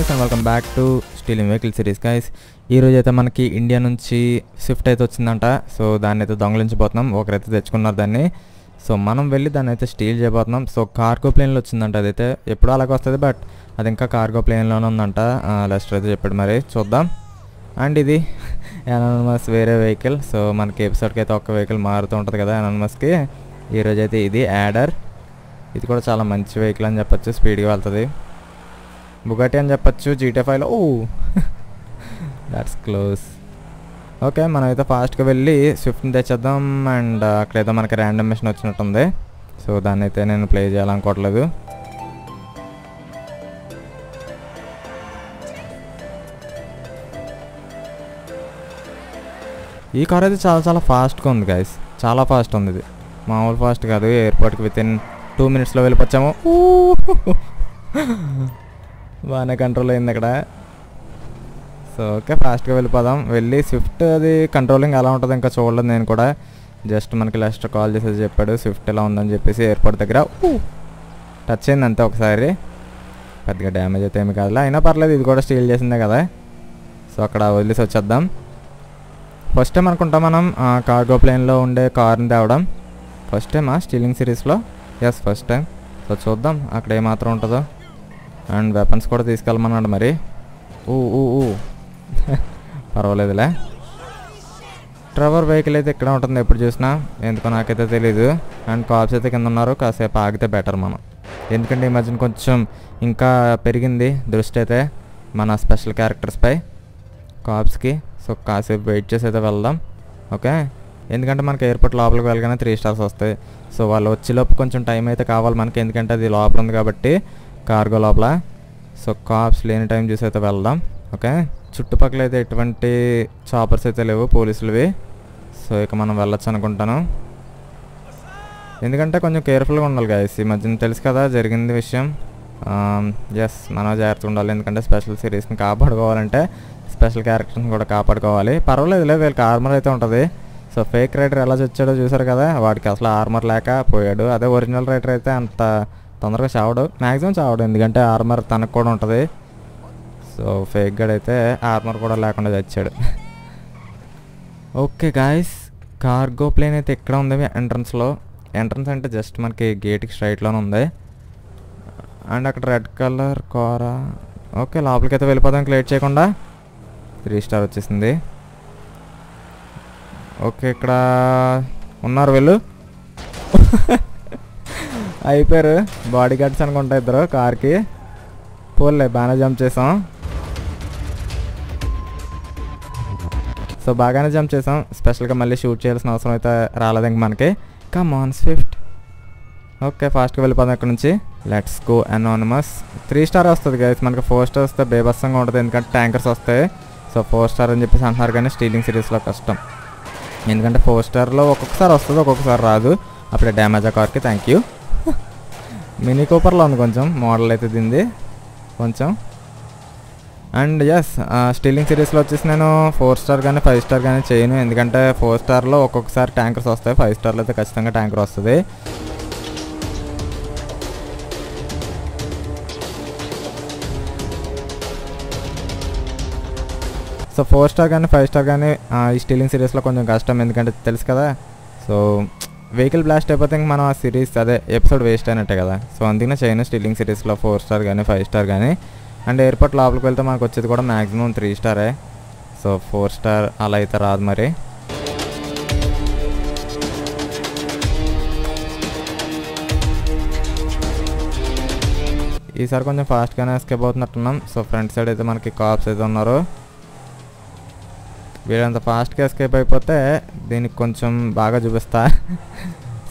Guys and welcome back to stealing vehicle series guys ఈ అయితే మనకి ఇండియా నుంచి స్విఫ్ట్ అయితే వచ్చిందంట. సో దాన్ని అయితే దొంగలించబోతున్నాం. ఒకరైతే తెచ్చుకున్నారు దాన్ని. సో మనం వెళ్ళి దాన్ని అయితే స్టీల్ చేయబోతున్నాం సో కార్గో ప్లేన్లో వచ్చిందంట అదైతే. ఎప్పుడో అలాగే వస్తుంది బట్ అది ఇంకా కార్గో ప్లేన్లోనే ఉందంట. లెస్టర్ అయితే చెప్పాడు మరి. చూద్దాం. అండ్ ఇది ఎనానమస్ వేరే వెహికల్ సో మనకి ఎపిసోడ్కి అయితే ఒక వెహికల్ మారుతూ ఉంటుంది కదా ఎనానమస్కి ఈరోజు అయితే ఇది యాడర్ ఇది కూడా చాలా మంచి వెహికల్ అని చెప్పొచ్చు. స్పీడ్గా వెళ్తుంది. బుగాటి అని చెప్పచ్చు జీటీ ఫైవ్లో. ఓ! దాట్స్ క్లోజ్ ఓకే మనం అయితే ఫాస్ట్గా వెళ్ళి స్విఫ్ట్ని తెచ్చేద్దాం అండ్ అక్కడైతే మనకి ర్యాండమ్ మిషన్ వచ్చినట్టుంది. సో దాన్ని అయితే నేను ప్లే చేయాలనుకోవట్లేదు. ఈ కార్ అయితే చాలా చాలా ఫాస్ట్గా ఉంది గైస్ చాలా ఫాస్ట్ ఉంది ఇది. మామూలు ఫాస్ట్ కాదు ఎయిర్పోర్ట్కి విత్ ఇన్ టూ మినిట్స్లో వెళ్ళిపోచ్చాము. బాగానే కంట్రోల్ అయింది అక్కడ. సో ఓకే ఫాస్ట్గా వెళ్ళిపోదాం. వెళ్ళి స్విఫ్ట్ అది కంట్రోలింగ్ ఎలా ఉంటుంది ఇంకా చూడలేదు నేను కూడా. జస్ట్ మనకి లాస్ట్ కాల్ చేసేది చెప్పాడు. స్విఫ్ట్ ఎలా ఉందని చెప్పేసి ఎయిర్పోర్ట్ దగ్గర టచ్ అయింది అంతే ఒకసారి. పెద్దగా డ్యామేజ్ అయితే ఏమి కాదులే. అయినా పర్లేదు ఇది కూడా స్టీల్ చేసిందే కదా. సో అక్కడ వదిలేసి వచ్చేద్దాం. ఫస్ట్ టైం అనుకుంటాం మనం కార్గో ప్లేన్లో ఉండే కార్ని తేవడం. ఫస్ట్ టైమా స్టీలింగ్ సిరీస్లో ఎస్ ఫస్ట్ టైం సో చూద్దాం అక్కడ ఏమాత్రం ఉంటుందో. అండ్ వెపన్స్ కూడా తీసుకెళ్ళమన్నాడు మరి. ఊ ఊ ఊ. పర్వాలేదులే. ట్రవర్ వెహికల్ అయితే ఇక్కడ ఉంటుంది ఎప్పుడు చూసినా. ఎందుకో నాకైతే తెలీదు. అండ్ కాప్స్ అయితే కింద ఉన్నారు కాసేపు ఆగితే బెటర్ మనం. ఎందుకంటే ఈ మధ్యన కొంచెం ఇంకా పెరిగింది దృష్టి అయితే మన స్పెషల్ క్యారెక్టర్స్పై కాప్స్కి సో కాసేపు వెయిట్ చేసి అయితే వెళ్దాం. ఓకే? ఎందుకంటే మనకి ఎయిర్పోర్ట్ లోపలికి వెళ్ళగానే త్రీ స్టార్స్ వస్తాయి. సో వాళ్ళు వచ్చేలోపు కొంచెం టైం అయితే కావాలి మనకి. ఎందుకంటే అది లోపల ఉంది కాబట్టి కార్గో లోపల. సో కాప్స్ లేని టైం చూసి అయితే వెళ్దాం. ఓకే? చుట్టుపక్కల అయితే ఎటువంటి చాపర్స్ అయితే లేవు పోలీసులవి. సో ఇక మనం వెళ్ళొచ్చు అనుకుంటాను. ఎందుకంటే కొంచెం కేర్ఫుల్గా ఉండాలి గాయస్ ఈ మధ్యన తెలుసు కదా జరిగింది విషయం. ఎస్ మనం జాగ్రత్తగా ఉండాలి. ఎందుకంటే స్పెషల్ సిరీస్ని కాపాడుకోవాలంటే స్పెషల్ క్యారెక్టర్ని కూడా కాపాడుకోవాలి. పర్వాలేదులే వీళ్ళకి ఆర్మర్ అయితే ఉంటుంది. సో ఫేక్ రైటర్ ఎలా చచ్చాడో చూసారు కదా వాడికి అసలు ఆర్మర్ లేక పోయాడు. అదే ఒరిజినల్ రైటర్ అయితే అంత తొందరగా చావడు. మ్యాక్సిమం చావడు. ఎందుకంటే ఆర్మర్ తనకు కూడా ఉంటుంది. సో ఫేక్ గడ్ అయితే ఆర్మర్ కూడా లేకుండా చచ్చాడు. ఓకే గాయస్ కార్గో ప్లేన్ అయితే ఇక్కడ ఉంది ఎంట్రన్స్లో ఎంట్రన్స్ అంటే జస్ట్ మనకి గేట్కి స్ట్రైట్లోనే ఉంది. అండ్ అక్కడ రెడ్ కలర్ కార? ఓకే లోపలికి అయితే వెళ్ళిపోదాం. లేట్ చేయకుండా. త్రీ స్టార్ వచ్చేసింది. ఓకే ఇక్కడ ఉన్నారు వీళ్ళు. అయిపోయారు. బాడీ గార్డ్స్ అనుకుంటా ఇద్దరు కార్కి. పోలే బాగానే జంప్ చేసాం. సో బాగానే జంప్ చేసాం. స్పెషల్గా మళ్ళీ షూట్ చేయాల్సిన అవసరం అయితే రాలేదు ఇంక మనకి. కమ్ ఆన్ స్విఫ్ట్ ఓకే ఫాస్ట్గా వెళ్ళిపోదాం ఇక్కడ నుంచి. Let's go anonymous three star వస్తుంది గైస్ మనకి ఫోర్ స్టార్ వస్తే బేబస్సంగా ఉంటుంది. ఎందుకంటే ట్యాంకర్స్ వస్తాయి. సో ఫోర్ స్టార్ అని చెప్పేసి అంటున్నారు కానీ స్టీలింగ్ సిరీస్లో కష్టం. ఎందుకంటే ఫోర్ స్టార్లో ఒక్కొక్కసారి వస్తుంది ఒక్కొక్కసారి రాదు. అప్పుడే డ్యామేజ్ ఆ కార్కి థ్యాంక్ యూ మినీ కూపర్లో ఉంది కొంచెం. మోడల్ అయితే దింది. కొంచెం. అండ్ ఎస్ స్టీలింగ్ సిరీస్లో వచ్చేసి నేను ఫోర్ స్టార్ కానీ ఫైవ్ స్టార్ కానీ చేయను. ఎందుకంటే ఫోర్ స్టార్లో ఒక్కొక్కసారి ట్యాంకర్స్ వస్తాయి. ఫైవ్ స్టార్లో అయితే ఖచ్చితంగా ట్యాంకర్ వస్తుంది. సో ఫోర్ స్టార్ కానీ ఫైవ్ స్టార్ కానీ ఈ స్టీలింగ్ సిరీస్లో కొంచెం కష్టం. ఎందుకంటే తెలుసు కదా. సో వెహికల్ బ్లాస్ట్ అయిపోతే ఇంక మనం ఆ సిరీస్ అదే ఎపిసోడ్ వేస్ట్ అయినట్టే కదా. సో అందుకనే చైనా స్టీలింగ్ సిరీస్లో ఫోర్ స్టార్ కానీ ఫైవ్ స్టార్ కానీ. అండ్ ఎయిర్పోర్ట్ లోపలికి వెళ్తే మనకు వచ్చేది కూడా మ్యాక్సిమం త్రీ స్టారే. సో ఫోర్ స్టార్ అలా అయితే రాదు మరి. ఈసారి కొంచెం ఫాస్ట్గానే ఎస్కేప్ అవుతున్నట్టున్నాం. సో ఫ్రంట్ సైడ్ అయితే మనకి కాప్స్ అయితే ఉన్నారు. వీళ్ళంత ఫాస్ట్గా ఎస్కేప్ అయిపోతే దీనికి కొంచెం బాగా చూపిస్తా.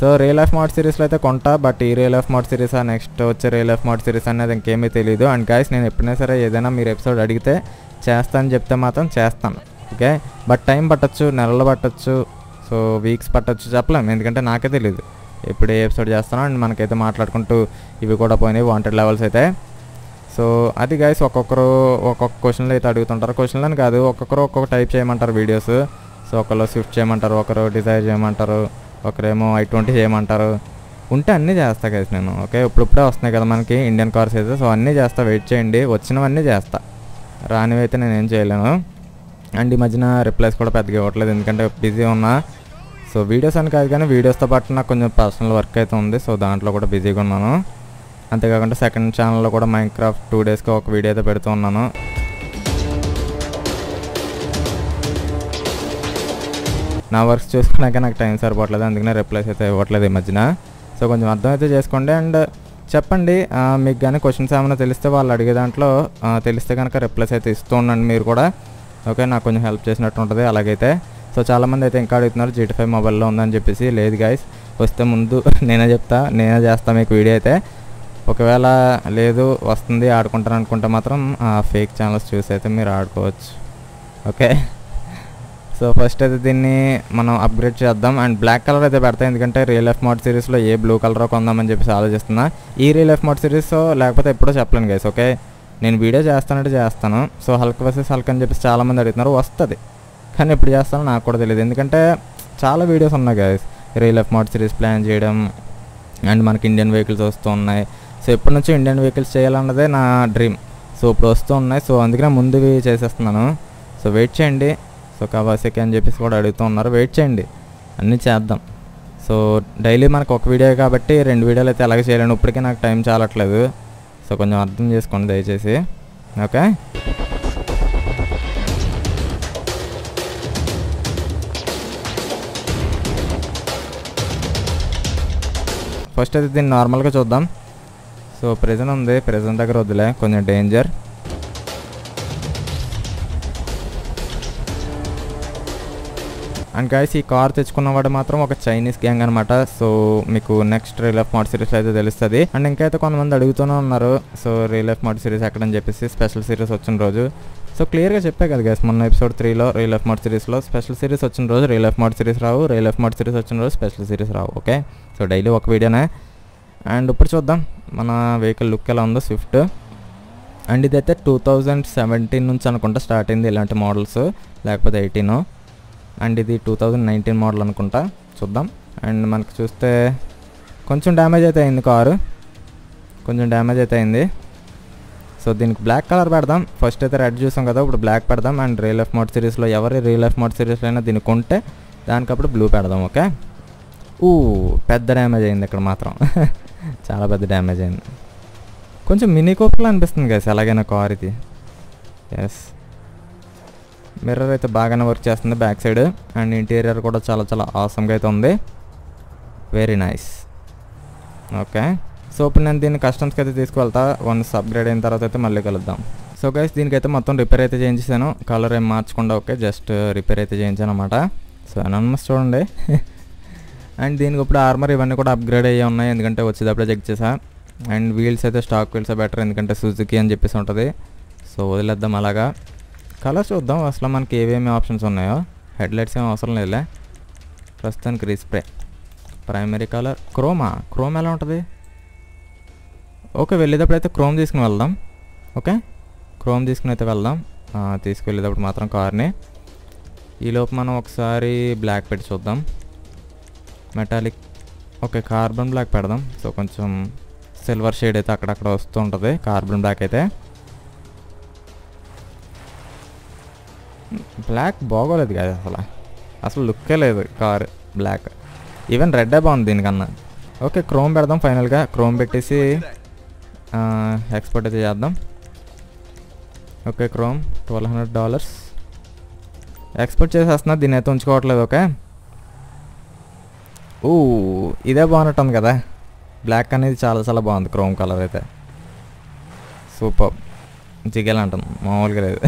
సో రియల్ ఆఫ్ మోడ్ సిరీస్లో అయితే కొంటా బట్ ఈ real of mode series next వచ్చే రియల్ ఆఫ్ మోడ్ సిరీస్ అనేది ఇంకేమీ తెలియదు అండ్ గాయస్ నేను ఎప్పుడైనా సరే ఏదైనా మీరు ఎపిసోడ్ అడిగితే చేస్తాను చెప్తే మాత్రం చేస్తాను. ఓకే? బట్ టైం పట్టచ్చు నెలలు పట్టచ్చు సో వీక్స్ పట్టచ్చు చెప్పలేం. ఎందుకంటే నాకే తెలియదు ఎప్పుడు ఏ ఎపిసోడ్ చేస్తానో అండ్ మనకైతే మాట్లాడుకుంటూ ఇవి కూడా పోయినాయి వాంటెడ్ లెవెల్స్ అయితే. సో అది గైస్ ఒక్కొక్కరు ఒక్కొక్క క్వశ్చన్లు అయితే అడుగుతుంటారు. క్వశ్చన్లు అని కాదు ఒక్కొక్కరు ఒక్కొక్క టైప్ చేయమంటారు వీడియోస్ సో ఒకరు స్విఫ్ట్ చేయమంటారు ఒకరు డిజైర్ చేయమంటారు ఒకరేమో ఐ ట్వంటీ చేయమంటారు. ఉంటే అన్నీ చేస్తా గైస్ నేను ఓకే ఇప్పుడిప్పుడే వస్తున్నాయి కదా మనకి ఇండియన్ కార్స్ అయితే సో అన్నీ చేస్తా వెయిట్ చేయండి. వచ్చినవన్నీ చేస్తా. రానివి అయితే నేను ఏం చేయలేను. అండ్ ఈ మధ్యన రిప్లైస్ కూడా పెద్దగా ఇవ్వట్లేదు ఎందుకంటే బిజీ ఉన్నా. సో వీడియోస్ అని కాదు కానీ వీడియోస్తో పాటు నాకు కొంచెం పర్సనల్ వర్క్ అయితే ఉంది. సో దాంట్లో కూడా బిజీగా ఉన్నాను. అంతేకాకుండా సెకండ్ ఛానల్లో కూడా మైండ్ క్రాఫ్ట్ టూ డేస్కి ఒక వీడియో అయితే పెడుతూ ఉన్నాను. నా వర్క్స్ చూసుకున్నాక నాకు టైం సరిపోవట్లేదు అందుకనే రిప్లైస్ అయితే ఇవ్వట్లేదు ఈ మధ్యన. సో కొంచెం అర్థం అయితే చేసుకోండి అండ్ చెప్పండి మీకు కానీ క్వశ్చన్స్ ఏమైనా తెలిస్తే వాళ్ళు అడిగే దాంట్లో తెలిస్తే కనుక రిప్లైస్ అయితే ఇస్తూ ఉండండి మీరు కూడా. ఓకే నాకు కొంచెం హెల్ప్ చేసినట్టు ఉంటుంది అలాగైతే. సో చాలామంది అయితే ఇంకా అడుగుతున్నారు జీటీ ఫైవ్ మొబైల్లో ఉందని చెప్పేసి. లేదు గాయస్ వస్తే ముందు నేనే చెప్తా నేనే చేస్తాను మీకు వీడియో అయితే. ఒకవేళ లేదు వస్తుంది ఆడుకుంటాను అనుకుంటే మాత్రం ఫేక్ ఛానల్స్ చూసి అయితే మీరు ఆడుకోవచ్చు. ఓకే? సో ఫస్ట్ అయితే దీన్ని మనం అప్గ్రేడ్ చేద్దాం. అండ్ బ్లాక్ కలర్ అయితే పెడతాం ఎందుకంటే రియల్ ఎఫ్ మోడ్ సిరీస్లో ఏ బ్లూ కలర్ కొందామని చెప్పేసి ఆలోచిస్తున్నా. ఈ రియల్ ఎఫ్ మోడ్ సిరీస్ లేకపోతే ఎప్పుడో చెప్పలేను గైస్ ఓకే? నేను వీడియో చేస్తానంటే చేస్తాను. సో హల్క్ వర్సెస్ హల్క్ అని చెప్పేసి చాలామంది అడుగుతున్నారు వస్తుంది. కానీ ఎప్పుడు చేస్తానో నాకు కూడా తెలియదు ఎందుకంటే చాలా వీడియోస్ ఉన్నాయి guys real F mode series plan చేయడం అండ్ మనకి ఇండియన్ వెహికల్స్ వస్తూ ఉన్నాయి. సో ఎప్పటి నుంచో ఇండియన్ వెహికల్స్ చేయాలన్నదే నా డ్రీమ్. సో ఇప్పుడు వస్తూ ఉన్నాయి. సో అందుకనే ముందువి చేసేస్తున్నాను. సో వెయిట్ చేయండి. సో కవాసకి అని చెప్పేసి కూడా అడుగుతూ ఉన్నారు. వెయిట్ చేయండి. అన్నీ చేద్దాం. సో డైలీ మనకు ఒక వీడియో కాబట్టి రెండు వీడియోలు అయితే అలాగే చేయలేను ఇప్పటికే నాకు టైం చాలట్లేదు. సో కొంచెం అర్థం చేసుకోండి దయచేసి. ఓకే? ఫస్ట్ అయితే దీన్ని నార్మల్గా చూద్దాం. సో ప్రెజెంట్ ఉంది ప్రెజెంట్ దగ్గర వద్దులే కొంచెం డేంజర్ అండ్ గైస్ ఈ కార్ తెచ్చుకున్నవాడు మాత్రం ఒక చైనీస్ గ్యాంగ్ అనమాట సో మీకు next real of mode series అయితే తెలుస్తుంది. అండ్ ఇంకైతే కొంతమంది అడుగుతూనే ఉన్నారు. So real of mode series ఎక్కడని చెప్పేసి స్పెషల్ సిరీస్ వచ్చిన రోజు. సో క్లియర్గా చెప్పే కదా గైస్ మొన్న ఎపిసోడ్ త్రీలో రియల్ ఆఫ్ మోడ్ సిరీస్లో స్పెషల్ సిరీస్ వచ్చిన రోజు రియల్ ఆఫ్ మోడ్ సిరీస్ రావు రియల్ ఆఫ్ మోడ్ సిరీస్ వచ్చిన రోజు స్పెషల్ సిరీస్ రావు ఓకే సో డైలీ ఒక వీడియోనే అండ్ ఇప్పుడు చూద్దాం మన వెహికల్ లుక్ ఎలా ఉందో స్విఫ్ట్. అండ్ ఇదైతే టూ థౌజండ్ సెవెంటీన్ నుంచి అనుకుంటా స్టార్ట్ అయింది ఇలాంటి మోడల్స్ లేకపోతే ఎయిటీన్. అండ్ ఇది టూ థౌజండ్ నైన్టీన్ మోడల్ అనుకుంటా చూద్దాం. అండ్ మనకు చూస్తే కొంచెం డ్యామేజ్ అయితే అయింది కారు. కొంచెం డ్యామేజ్ అయితే అయింది. సో దీనికి బ్లాక్ కలర్ పెడదాం. ఫస్ట్ అయితే రెడ్ చూసాం కదా ఇప్పుడు బ్లాక్ పెడదాం. అండ్ రియల్ ఎఫ్ మోడ్ సిరీస్లో ఎవరి రియల్ ఎఫ్ మోడ్ సిరీస్లో అయినా దీనికి ఉంటే దానికప్పుడు బ్లూ పెడదాం ఓకే? ఊ పెద్ద డ్యామేజ్ అయింది ఇక్కడ మాత్రం. చాలా పెద్ద డ్యామేజ్ అయింది. కొంచెం మినీ కోప్లా అనిపిస్తుంది కదా ఎలాగైనా కార్ ఇది ఎస్ మిర్రర్ అయితే బాగానే వర్క్ చేస్తుంది బ్యాక్ సైడ్ అండ్ ఇంటీరియర్ కూడా చాలా చాలా ఆసమ్గా అయితే ఉంది. వెరీ నైస్ ఓకే సో ఇప్పుడు నేను దీన్ని కస్టమ్స్కి అయితే తీసుకువెళ్తా. వన్స్ అప్గ్రేడ్ అయిన తర్వాత అయితే మళ్ళీ కలుద్దాం. సో గైస్ దీనికైతే మొత్తం రిపేర్ అయితే చేయించేసాను. కలర్ ఏం మార్చకుండా ఓకే జస్ట్ రిపేర్ అయితే చేయించాను అనమాట సో అనౌన్స్ చూడండి. అండ్ దీనికి ఇప్పుడు ఆర్మర్ ఇవన్నీ కూడా అప్గ్రేడ్ అయ్యి ఉన్నాయి. ఎందుకంటే వచ్చేటప్పుడే చెక్ చేసా. అండ్ వీల్స్ అయితే స్టాక్ వీల్స్ బెటర్ ఎందుకంటే సుజుకి అని చెప్పేసి ఉంటుంది. సో వదిలేద్దాం అలాగా. కలర్స్ చూద్దాం. అసలు మనకి ఏమేమి ఆప్షన్స్ ఉన్నాయో. హెడ్లైట్స్ ఏం అవసరం లేదులే. ప్రస్తుతానికి respray primary colour chroma chrome ఎలా ఉంటుంది? ఓకే వెళ్ళేటప్పుడు అయితే క్రోమ్ తీసుకుని వెళ్దాం. ఓకే క్రోమ్ తీసుకుని అయితే వెళ్దాం. తీసుకువెళ్ళేటప్పుడు మాత్రం కార్ని ఈలోపు మనం ఒకసారి బ్లాక్ పెట్టి చూద్దాం. మెటాలిక్ ఓకే కార్బన్ బ్లాక్ పెడదాం. సో కొంచెం సిల్వర్ షేడ్ అయితే అక్కడక్కడ వస్తూ ఉంటుంది. కార్బన్ బ్లాక్ అయితే. బ్లాక్ బాగోలేదు కదా అసలు. అసలు లుక్కే లేదు కార్ బ్లాక్ ఈవెన్ రెడ్డే బాగుంది దీనికన్నా. ఓకే క్రోమ్ పెడదాం ఫైనల్గా క్రోమ్ పెట్టేసి ఎక్స్పోర్ట్ అయితే చేద్దాం. Okay chrome twelve hundred dollars export చేసేస్తున్నా దీన్ని అయితే ఉంచుకోవట్లేదు ఓకే ఊ ఇదే బాగున్నట్టుంది కదా. బ్లాక్ అనేది చాలా చాలా బాగుంది క్రోమ్ కలర్ అయితే. సూపర్. జిగేల్ అంటాం మామూలుగా లేదు.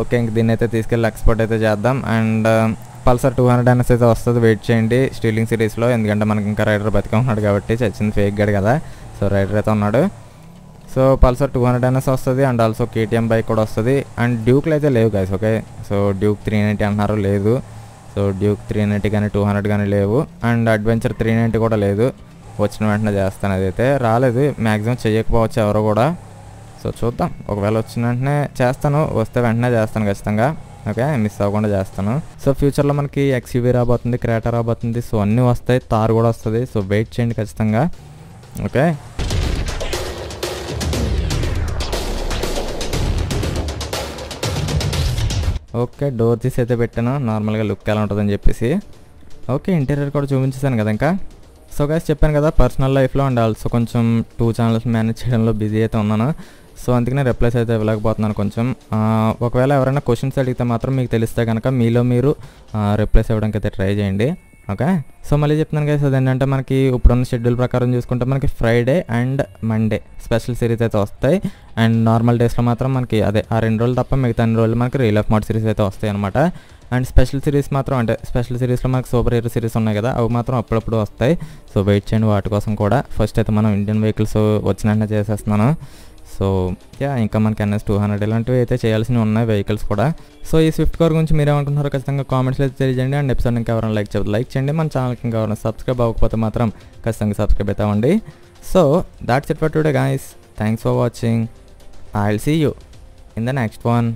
ఓకే ఇంక దీన్ని అయితే తీసుకెళ్ళి ఎక్స్పోర్ట్ అయితే చేద్దాం. And Pulsar two hundred NS అయితే వస్తుంది వెయిట్ చేయండి. స్టీలింగ్ సిరీస్లో ఎందుకంటే మనకి ఇంకా రైడర్ బతికే ఉన్నాడు కాబట్టి చచ్చింది ఫేక్ గడ్ కదా. సో రైడర్ అయితే ఉన్నాడు. So Pulsar two hundred NS వస్తుంది అండ్ ఆల్సో కేటీఎం బైక్ కూడా వస్తుంది. అండ్ డ్యూక్లు అయితే లేవు guys okay so Duke three ninety అంటున్నారు లేదు. సో డ్యూక్ త్రీ నైంటీ కానీ టూ హండ్రెడ్ కానీ లేవు. అండ్ అడ్వెంచర్ త్రీ నైంటీ కూడా లేదు. వచ్చిన వెంటనే చేస్తాను అదైతే. రాలేదు. మ్యాక్సిమం చేయకపోవచ్చు ఎవరో కూడా. సో చూద్దాం. ఒకవేళ వచ్చిన వెంటనే చేస్తాను. వస్తే వెంటనే చేస్తాను ఖచ్చితంగా. ఓకే? మిస్ అవ్వకుండా చేస్తాను. సో ఫ్యూచర్లో మనకి ఎక్స్యూవీ రాబోతుంది క్రేటర్ రాబోతుంది. సో అన్నీ వస్తాయి. తార్ కూడా వస్తుంది. సో వెయిట్ చేయండి ఖచ్చితంగా. ఓకే? ఓకే డోర్ తీసి అయితే పెట్టాను. నార్మల్గా లుక్ ఎలా ఉంటుందని చెప్పేసి. ఓకే ఇంటీరియర్ కూడా చూపించేసాను కదా ఇంకా. సో గైస్ చెప్పాను కదా పర్సనల్ లైఫ్లో అండ్ ఆల్సో కొంచెం టూ ఛానల్స్ మేనేజ్ చేయడంలో బిజీ అయితే ఉన్నాను. సో అందుకనే రిప్లైస్ అయితే ఇవ్వలేకపోతున్నాను కొంచెం. ఒకవేళ ఎవరైనా క్వశ్చన్స్ అడిగితే మాత్రం మీకు తెలిస్తే కనుక మీలో మీరు రిప్లైస్ ఇవ్వడానికి అయితే ట్రై చేయండి. ఓకే? సో మళ్ళీ చెప్తున్నాను కదా అది ఏంటంటే మనకి ఇప్పుడున్న షెడ్యూల్ ప్రకారం చూసుకుంటే మనకి Friday and Monday special series అయితే వస్తాయి. అండ్ నార్మల్ డేస్లో మాత్రం మనకి అదే ఆ రెండు రోజులు తప్ప మిగతా అన్ని రోజులు మనకి రీల్ ఆఫ్ మోడ్ సిరీస్ అయితే వస్తాయి అనమాట అండ్ స్పెషల్ సిరీస్ మాత్రం అంటే స్పెషల్ సిరీస్లో మనకి సూపర్ హీరో సిరీస్ ఉన్నాయి కదా అవి మాత్రం అప్పుడప్పుడు వస్తాయి. సో వెయిట్ చేయండి వాటి కోసం కూడా. ఫస్ట్ అయితే మనం ఇండియన్ వెహికల్స్ వచ్చినట్టే చేసేస్తున్నాను. సో యా ఇంకా మనకి ఎన్ఎస్ టూ హండ్రెడ్ ఇలాంటివి అయితే చేయాల్సినవి ఉన్నాయి వెహికల్స్ కూడా. సో ఈ స్విఫ్ట్ కార్ గురించి మీరేమనుకుంటున్నారో ఖచ్చితంగా కామెంట్స్లో అయితే తెలియజేయండి. అండ్ ఎపిసోడ్ ఇంకా ఎవరైనా లైక్ చెప్తే లైక్ చేయండి. మన ఛానల్కి ఇంకా ఎవరైనా సబ్స్క్రైబ్ అవ్వకపోతే మాత్రం ఖచ్చితంగా subscribe అవుతామండి. So that's it for today guys thanks for watching I will see you in the next one